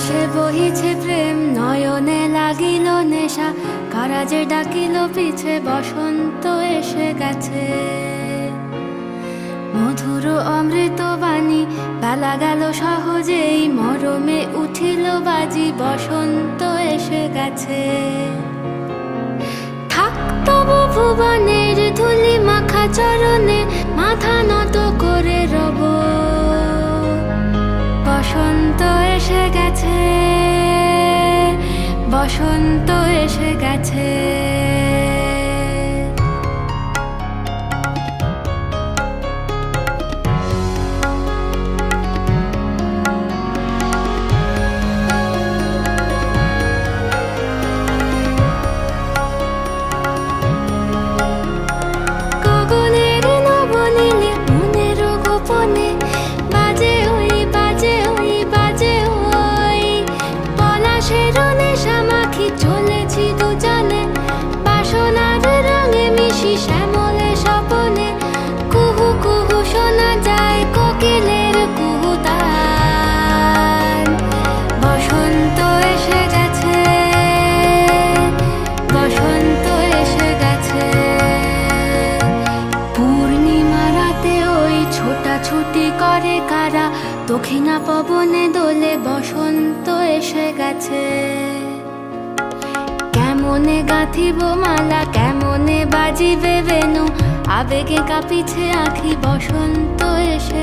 বাতাসে বহিছে প্রেম, নয়নে লাগিল নেশা, কারাজে ডাকিল পিছে, বসন্ত এসে গেছে। মধুর অমৃত বাণী, বেলা গেল সহজেই, মরমে উঠিল বাজি, বসন্ত এসে গেছে। থাক তবু ভুবনের ধুলি মাখা চরণে, মাথা বসন্ত এসে গেছে। দক্ষিণা পবনে দোলে বসন্ত এসে গেছে। কেমনে গাঁথিব মালা, কেমনে বাজিবে বেনু, আবেগে কাঁপিছে আখি, বসন্ত এসে